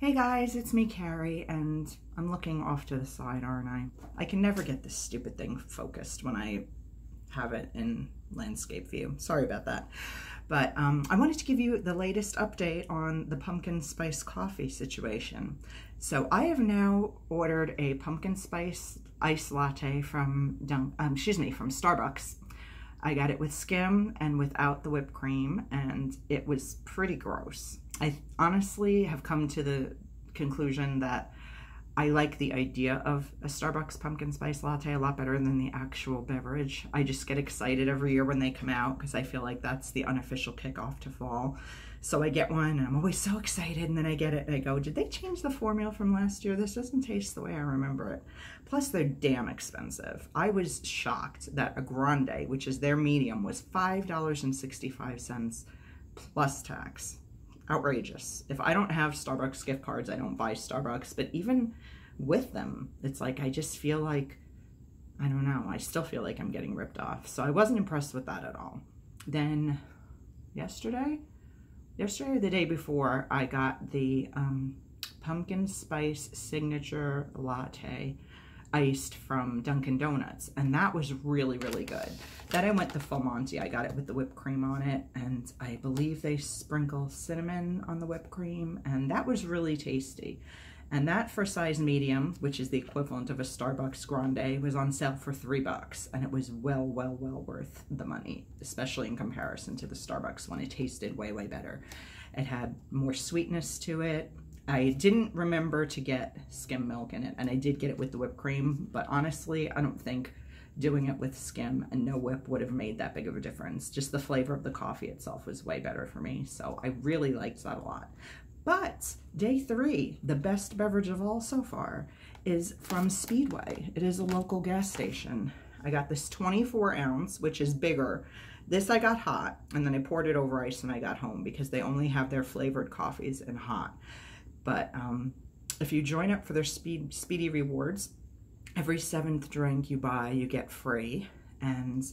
Hey guys, it's me, Kari, and I'm looking off to the side, aren't I? I can never get this stupid thing focused when I have it in landscape view. Sorry about that. But um, I wanted to give you the latest update on the pumpkin spice coffee situation. So I have now ordered a pumpkin spice ice latte from, um, excuse me, from Starbucks. I got it with skim and without the whipped cream, and it was pretty gross. I honestly have come to the conclusion that I like the idea of a Starbucks pumpkin spice latte a lot better than the actual beverage. I just get excited every year when they come out because I feel like that's the unofficial kickoff to fall. So I get one and I'm always so excited and then I get it and I go, did they change the formula from last year? This doesn't taste the way I remember it. Plus they're damn expensive. I was shocked that a grande, which is their medium, was $5.65 plus tax outrageous. If I don't have Starbucks gift cards, I don't buy Starbucks. But even with them, it's like I just feel like, I don't know, I still feel like I'm getting ripped off. So I wasn't impressed with that at all. Then yesterday, yesterday or the day before, I got the um, pumpkin spice signature latte iced from Dunkin' Donuts, and that was really, really good. Then I went the full Monty. I got it with the whipped cream on it, and I believe they sprinkle cinnamon on the whipped cream, and that was really tasty. And that for size medium, which is the equivalent of a Starbucks Grande, was on sale for three bucks, and it was well, well, well worth the money, especially in comparison to the Starbucks one. It tasted way, way better. It had more sweetness to it. I didn't remember to get skim milk in it, and I did get it with the whipped cream, but honestly, I don't think doing it with skim and no whip would have made that big of a difference. Just the flavor of the coffee itself was way better for me, so I really liked that a lot. But day three, the best beverage of all so far, is from Speedway. It is a local gas station. I got this 24 ounce, which is bigger. This I got hot, and then I poured it over ice and I got home because they only have their flavored coffees in hot. But um, if you join up for their speed, Speedy Rewards, every seventh drink you buy, you get free. And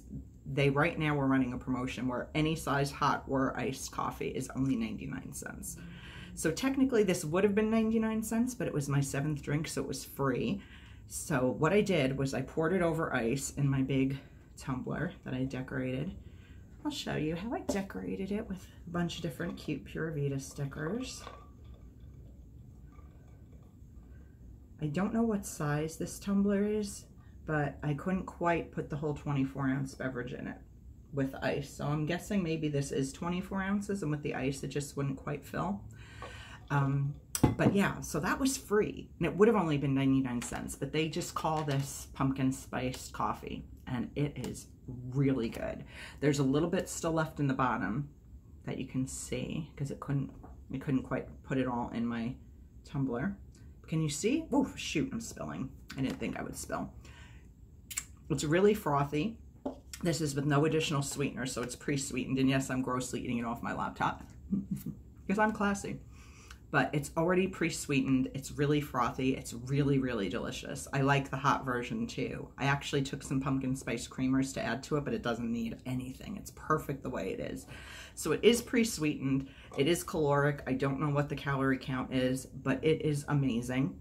they right now are running a promotion where any size hot or iced coffee is only 99 cents. So technically this would have been 99 cents, but it was my seventh drink, so it was free. So what I did was I poured it over ice in my big tumbler that I decorated. I'll show you how I decorated it with a bunch of different cute Pura Vida stickers. I don't know what size this tumbler is, but I couldn't quite put the whole 24 ounce beverage in it with ice. So I'm guessing maybe this is 24 ounces and with the ice it just wouldn't quite fill. Um, but yeah, so that was free. And it would have only been 99 cents, but they just call this pumpkin spiced coffee and it is really good. There's a little bit still left in the bottom that you can see because it couldn't, it couldn't quite put it all in my tumbler. Can you see? Oh, shoot, I'm spilling. I didn't think I would spill. It's really frothy. This is with no additional sweetener, so it's pre-sweetened. And yes, I'm grossly eating it off my laptop because I'm classy. But it's already pre-sweetened. It's really frothy. It's really, really delicious. I like the hot version too. I actually took some pumpkin spice creamers to add to it, but it doesn't need anything. It's perfect the way it is. So it is pre-sweetened. It is caloric. I don't know what the calorie count is, but it is amazing.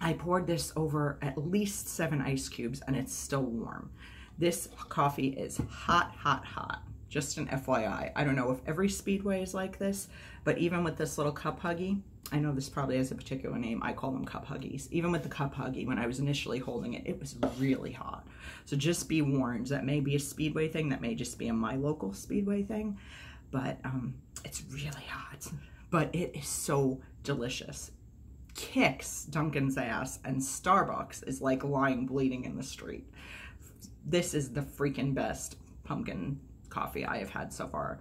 I poured this over at least seven ice cubes and it's still warm. This coffee is hot, hot, hot. Just an FYI. I don't know if every Speedway is like this, but even with this little cup huggy, I know this probably has a particular name. I call them cup huggies. Even with the cup huggy, when I was initially holding it, it was really hot. So just be warned. That may be a Speedway thing. That may just be a my local Speedway thing. But um, it's really hot. But it is so delicious. Kicks Dunkin's ass, and Starbucks is like lying bleeding in the street. This is the freaking best pumpkin coffee I have had so far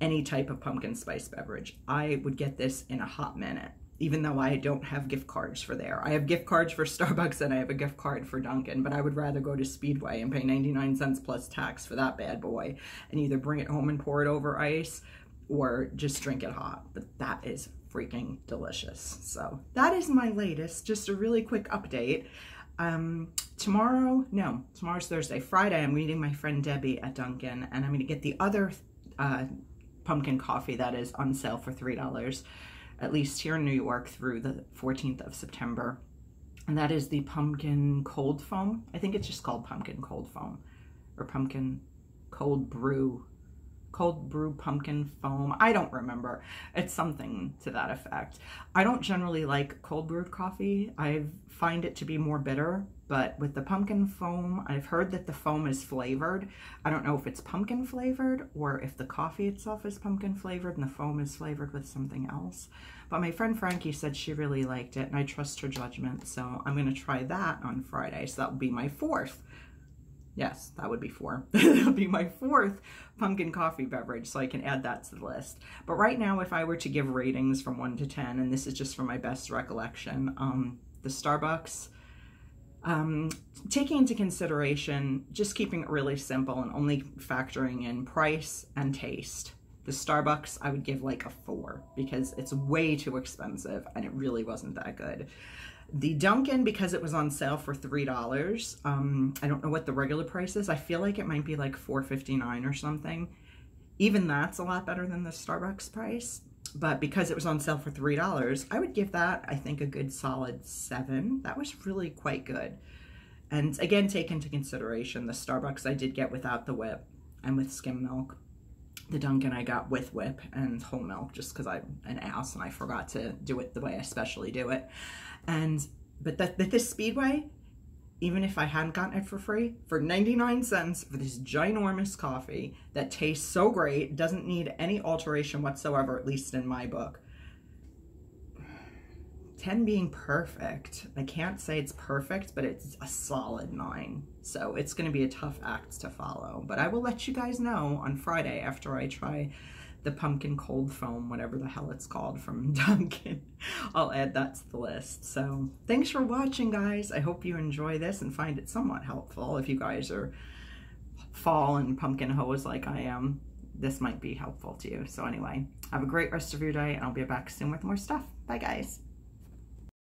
any type of pumpkin spice beverage. I would get this in a hot minute, even though I don't have gift cards for there. I have gift cards for Starbucks and I have a gift card for Dunkin', but I would rather go to Speedway and pay 99 cents plus tax for that bad boy and either bring it home and pour it over ice or just drink it hot. But that is freaking delicious. So that is my latest, just a really quick update. Um, tomorrow, no, tomorrow's Thursday. Friday, I'm meeting my friend Debbie at Dunkin', and I'm going to get the other uh, pumpkin coffee that is on sale for $3. at least here in New York through the 14th of September. And that is the pumpkin cold foam. I think it's just called pumpkin cold foam or pumpkin cold brew cold brew pumpkin foam. I don't remember. It's something to that effect. I don't generally like cold brewed coffee. I find it to be more bitter, but with the pumpkin foam, I've heard that the foam is flavored. I don't know if it's pumpkin flavored or if the coffee itself is pumpkin flavored and the foam is flavored with something else. But my friend Frankie said she really liked it and I trust her judgment. So I'm going to try that on Friday. So that will be my fourth Yes, that would be four. It'll be my fourth pumpkin coffee beverage, so I can add that to the list. But right now, if I were to give ratings from 1 to 10, and this is just from my best recollection, um, the Starbucks, um, taking into consideration, just keeping it really simple and only factoring in price and taste, the Starbucks, I would give like a 4 because it's way too expensive and it really wasn't that good. The Dunkin', because it was on sale for $3, um, I don't know what the regular price is. I feel like it might be like $4.59 or something. Even that's a lot better than the Starbucks price. But because it was on sale for $3, I would give that, I think, a good solid 7. That was really quite good. And again, take into consideration the Starbucks I did get without the whip and with skim milk. The Dunkin' I got with whip and whole milk just because I'm an ass and I forgot to do it the way I specially do it. And but that, that this Speedway, even if I hadn't gotten it for free, for 99 cents for this ginormous coffee that tastes so great, doesn't need any alteration whatsoever, at least in my book. 10 being perfect. I can't say it's perfect, but it's a solid 9. So it's going to be a tough act to follow. But I will let you guys know on Friday after I try the pumpkin cold foam, whatever the hell it's called from Dunkin'. I'll add that to the list. So thanks for watching, guys. I hope you enjoy this and find it somewhat helpful. If you guys are fall and pumpkin hoes like I am, this might be helpful to you. So anyway, have a great rest of your day, and I'll be back soon with more stuff. Bye, guys.